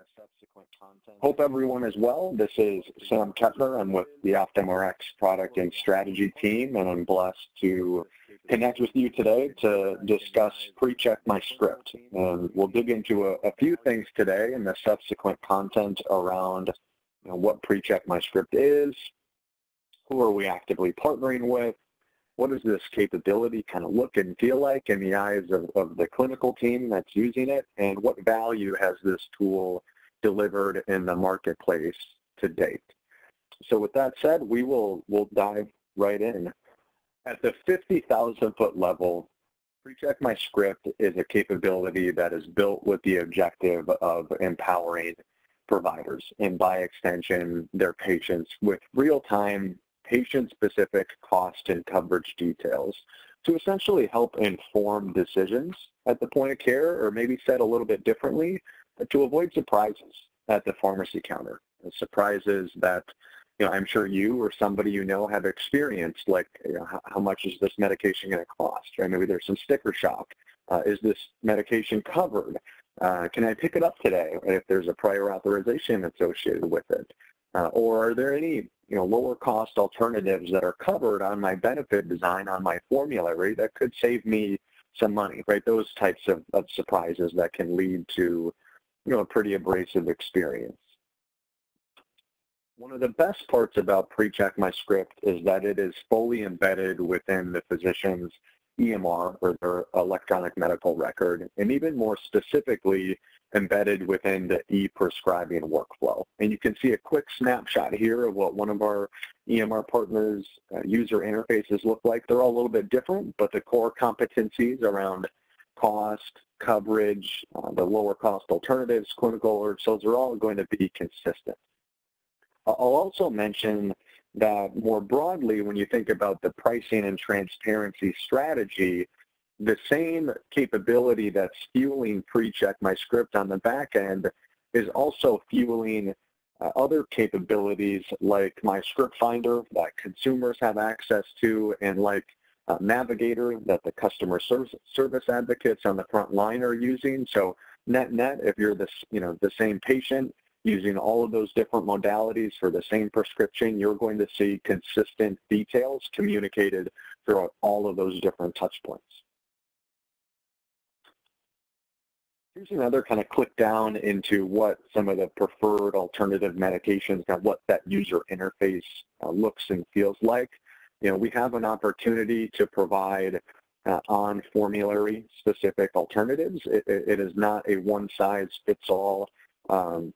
the subsequent content. Hope everyone is well. This is Sam Kettner. I'm with the OptumRx product and strategy team, and I'm blessed to connect with you today to discuss PreCheck My Script. And we'll dig into a, a few things today in the subsequent content around you know, what PreCheck My Script is, who are we actively partnering with, what does this capability kind of look and feel like in the eyes of, of the clinical team that's using it, and what value has this tool delivered in the marketplace to date. So with that said, we will we'll dive right in. At the 50,000 foot level, PreCheck My Script is a capability that is built with the objective of empowering providers and by extension their patients with real-time patient-specific cost and coverage details to essentially help inform decisions at the point of care or maybe said a little bit differently to avoid surprises at the pharmacy counter. Surprises that you know, I'm sure you or somebody you know have experienced, like you know, how, much is this medication going to cost? Right? Maybe there's some sticker shock. Uh, is this medication covered? Uh, can I pick it up today if there's a prior authorization associated with it? Uh, or are there any you know, lower cost alternatives that are covered on my benefit design on my formulary that could save me some money, right? Those types of, of surprises that can lead to, you know, a pretty abrasive experience. One of the best parts about PreCheck My Script is that it is fully embedded within the physician's EMR or their electronic medical record, and even more specifically, embedded within the e-prescribing workflow. And you can see a quick snapshot here of what one of our EMR partners' uh, user interfaces look like. They're all a little bit different, but the core competencies around cost, coverage, uh, the lower cost alternatives, clinical alerts, those are all going to be consistent. I'll also mention that more broadly, when you think about the pricing and transparency strategy, the same capability that's fueling PreCheck My Script on the back end is also fueling uh, other capabilities like My Script Finder that consumers have access to and like uh, Navigator that the customer service, service advocates on the front line are using. So net net, if you're the, you know, the same patient using all of those different modalities for the same prescription, you're going to see consistent details communicated throughout all of those different touch points. Here's another kind of click down into what some of the preferred alternative medications, and what that user interface uh, looks and feels like. You know, we have an opportunity to provide uh, on formulary specific alternatives. It, it is not a one size fits all um,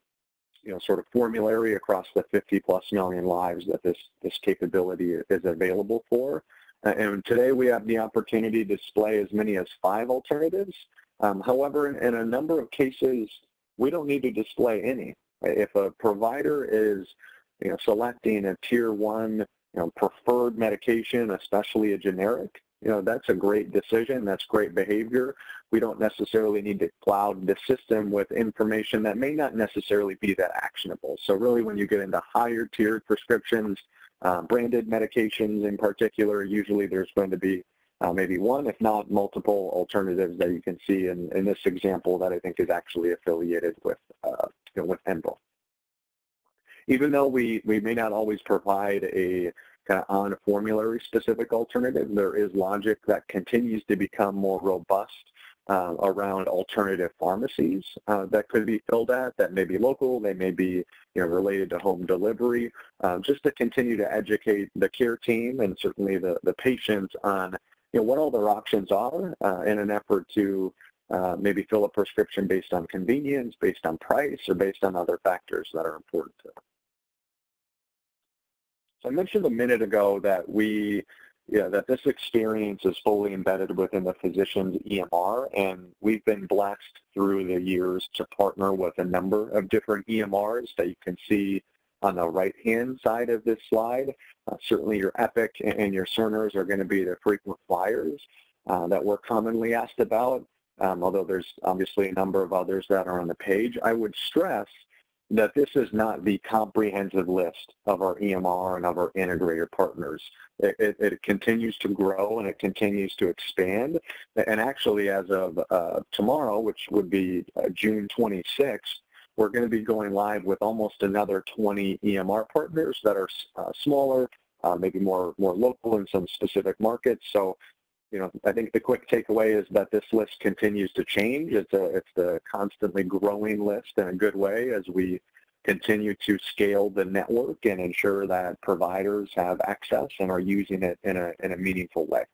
you know, sort of formulary across the 50 plus million lives that this, this capability is available for. And today we have the opportunity to display as many as five alternatives. Um, however, in, in, a number of cases, we don't need to display any. If a provider is you know, selecting a tier one you know, preferred medication, especially a generic, you know, that's a great decision. That's great behavior. We don't necessarily need to cloud the system with information that may not necessarily be that actionable. So really when you get into higher tiered prescriptions, uh, branded medications in particular, usually there's going to be uh, maybe one, if not multiple alternatives that you can see in, in this example that I think is actually affiliated with, uh, you know, with Enbrel. Even though we, we may not always provide a kind of on formulary specific alternative. There is logic that continues to become more robust uh, around alternative pharmacies uh, that could be filled at that may be local, they may be you know, related to home delivery, uh, just to continue to educate the care team and certainly the, the patients on you know, what all their options are uh, in an effort to uh, maybe fill a prescription based on convenience, based on price, or based on other factors that are important to them. I mentioned a minute ago that we, yeah, that this experience is fully embedded within the physician's EMR, and we've been blessed through the years to partner with a number of different EMRs that you can see on the right-hand side of this slide. Uh, certainly your Epic and your Cerners are going to be the frequent flyers uh, that we're commonly asked about, um, although there's obviously a number of others that are on the page. I would stress that this is not the comprehensive list of our EMR and of our integrator partners. It, it, it continues to grow and it continues to expand. And actually, as of uh, tomorrow, which would be uh, June 26th, we're going to be going live with almost another 20 EMR partners that are uh, smaller, uh, maybe more more local in some specific markets. So, you know, I think the quick takeaway is that this list continues to change. It's a it's a constantly growing list in a good way as we continue to scale the network and ensure that providers have access and are using it in a in a meaningful way.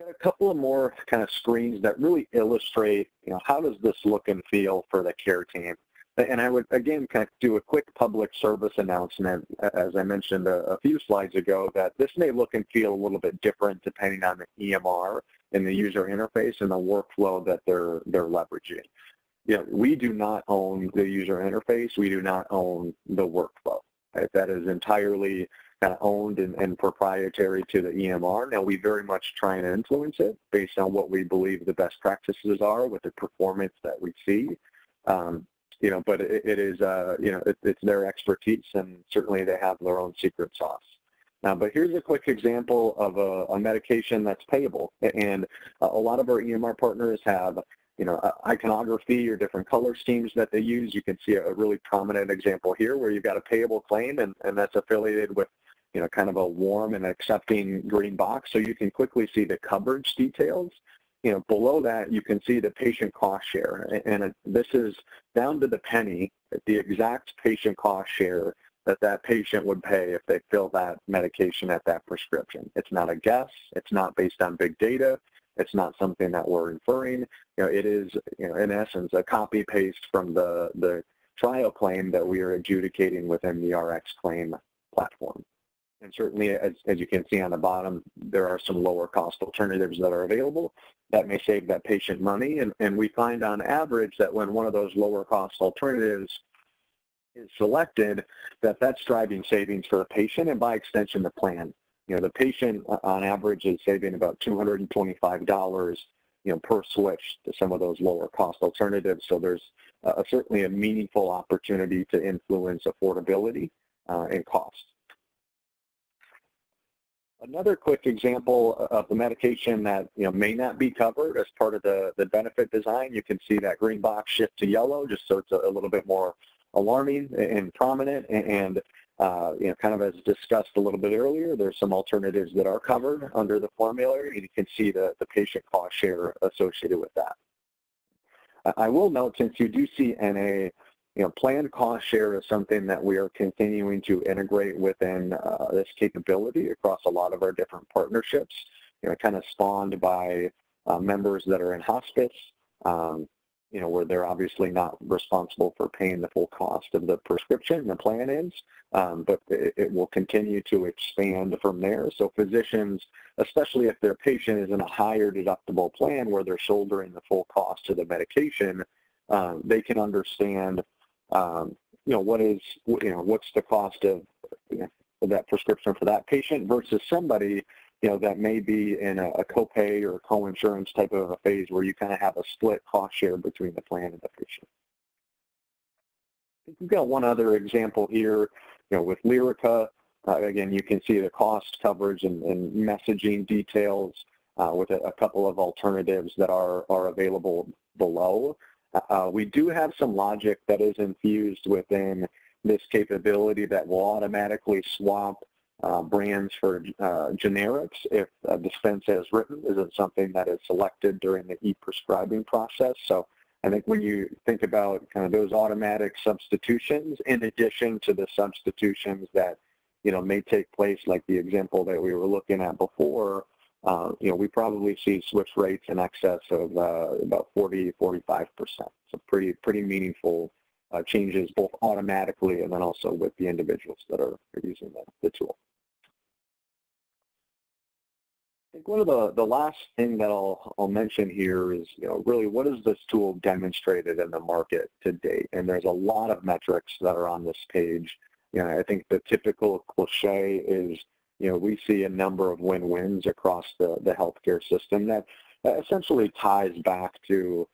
Got a couple of more kind of screens that really illustrate, you know, how does this look and feel for the care team. And I would, again, kind of do a quick public service announcement, as I mentioned a, a, few slides ago, that this may look and feel a little bit different depending on the EMR and the user interface and the workflow that they're, they're leveraging. You know, we do not own the user interface. We do not own the workflow. Right? That is entirely kind of owned and, and, proprietary to the EMR. Now, we very much try and influence it based on what we believe the best practices are with the performance that we see. Um, you know, but it, it is, uh, you know, it, it's their expertise, and certainly they have their own secret sauce. Now, but here's a quick example of a, a medication that's payable, and a lot of our EMR partners have you know, iconography or different color schemes that they use. You can see a really prominent example here where you've got a payable claim and, and that's affiliated with you know, kind of a warm and accepting green box. So you can quickly see the coverage details. You know, below that, you can see the patient cost share. And this is down to the penny, the exact patient cost share that that patient would pay if they fill that medication at that prescription. It's not a guess. It's not based on big data. It's not something that we're inferring. You know, it is, you know, in essence, a copy paste from the, the trial claim that we are adjudicating within the RX claim platform. And certainly, as, as you can see on the bottom, there are some lower cost alternatives that are available that may save that patient money. And, and we find on average that when one of those lower cost alternatives is selected, that that's driving savings for the patient and by extension the plan. You know, the patient on average is saving about $225 you know, per switch to some of those lower cost alternatives. So there's uh, certainly a meaningful opportunity to influence affordability uh, and cost. Another quick example of the medication that you know may not be covered as part of the, the benefit design, you can see that green box shift to yellow just so it's a, a little bit more alarming and prominent and uh, you know, kind of as discussed a little bit earlier, there's some alternatives that are covered under the formulary, and you can see the, the patient cost share associated with that. I will note, since you do see NA you know, planned cost share is something that we are continuing to integrate within uh, this capability across a lot of our different partnerships. You know, kind of spawned by uh, members that are in hospice, um, you know, where they're obviously not responsible for paying the full cost of the prescription, the plan is, um, but it, it, will continue to expand from there. So physicians, especially if their patient is in a higher deductible plan where they're shouldering the full cost of the medication, um, they can understand um, you know, what is, you know, what's the cost of, you know, that prescription for that patient versus somebody, you know, that may be in a, a copay or a co-insurance type of a phase where you kind of have a split cost share between the plan and the patient. We've got one other example here, you know, with Lyrica. Uh, again, you can see the cost coverage and, and messaging details uh, with a, a, couple of alternatives that are, are available below. Uh, we do have some logic that is infused within this capability that will automatically swap uh, brands for uh, generics if a dispense as written isn't something that is selected during the e-prescribing process. So I think when you think about kind of those automatic substitutions in addition to the substitutions that you know may take place like the example that we were looking at before, uh, you know, we probably see switch rates in excess of uh, about 40, 45%. So pretty, pretty meaningful uh, changes both automatically and then also with the individuals that are, using the, the tool. I think one of the, the last thing that I'll, I'll mention here is, you know, really what has this tool demonstrated in the market to date? And there's a lot of metrics that are on this page. You know, I think the typical cliche is you know, we see a number of win-wins across the, the healthcare system that essentially ties back to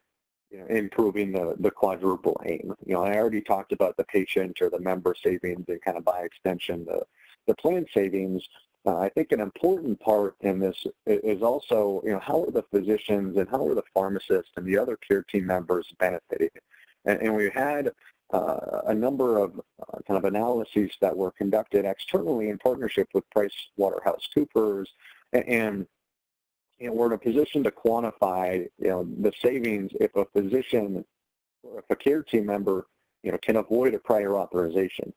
you know, improving the, the quadruple aim. You know, I already talked about the patient or the member savings and kind of by extension the, the plan savings, Uh, I think an important part in this is also, you know, how are the physicians and how are the pharmacists and the other care team members benefiting? And, and we had uh, a number of uh, kind of analyses that were conducted externally in partnership with Price Waterhouse Coopers, and, and you know, we're in a position to quantify, you know, the savings if a physician or if a care team member, you know, can avoid a prior authorization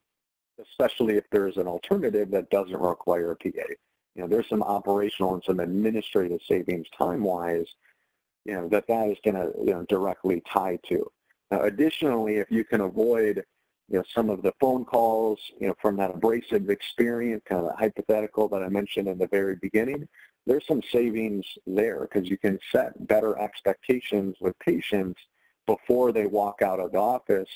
especially if there's an alternative that doesn't require a PA. You know, there's some operational and some administrative savings time-wise, you know, that that is going to you know, directly tie to. Now, additionally, if you can avoid, you know, some of the phone calls, you know, from that abrasive experience, kind of hypothetical that I mentioned in the very beginning, there's some savings there because you can set better expectations with patients before they walk out of the office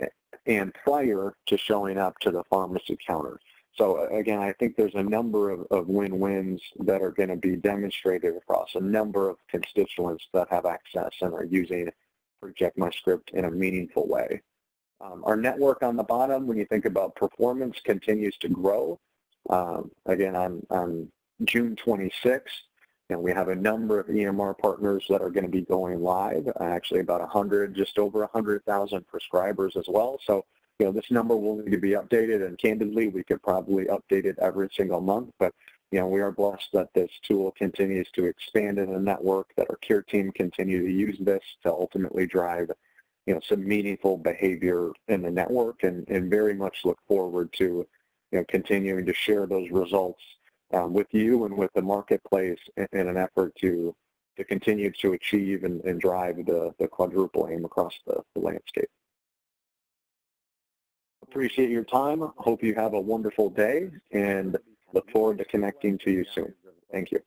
eh, and prior to showing up to the pharmacy counter. So uh, again, I think there's a number of, of win-wins that are going to be demonstrated across a number of constituents that have access and are using PreCheck My Script in a meaningful way. Um, our network on the bottom, when you think about performance, continues to grow. Um, again, on, on June 26th, and we have a number of EMR partners that are going to be going live, actually about 100, just over 100,000 prescribers as well. So, you know, this number will need to be updated, and candidly, we could probably update it every single month, but, you know, we are blessed that this tool continues to expand in the network, that our care team continue to use this to ultimately drive, you know, some meaningful behavior in the network, and, and very much look forward to, you know, continuing to share those results um, with you and with the marketplace in, in, an effort to to continue to achieve and, and drive the, the quadruple aim across the, the landscape. Appreciate your time. Hope you have a wonderful day and look forward to connecting to you soon. Thank you.